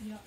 私は。